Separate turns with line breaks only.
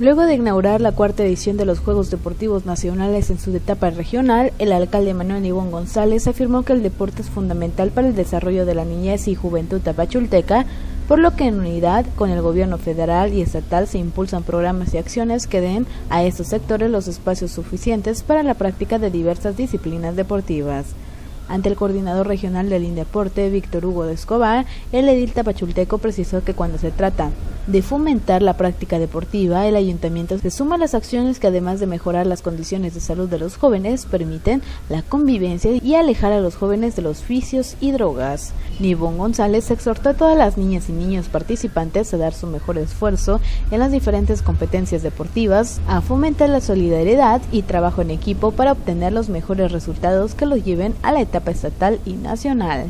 Luego de inaugurar la cuarta edición de los Juegos Deportivos Nacionales en su etapa regional, el alcalde Manuel Ivón González afirmó que el deporte es fundamental para el desarrollo de la niñez y juventud tapachulteca, por lo que en unidad con el gobierno federal y estatal se impulsan programas y acciones que den a estos sectores los espacios suficientes para la práctica de diversas disciplinas deportivas. Ante el coordinador regional del Indeporte, Víctor Hugo de Escobar, el edil tapachulteco precisó que cuando se trata de fomentar la práctica deportiva, el ayuntamiento se suma a las acciones que además de mejorar las condiciones de salud de los jóvenes, permiten la convivencia y alejar a los jóvenes de los vicios y drogas. Nibón González exhortó a todas las niñas y niños participantes a dar su mejor esfuerzo en las diferentes competencias deportivas, a fomentar la solidaridad y trabajo en equipo para obtener los mejores resultados que los lleven a la etapa estatal y nacional.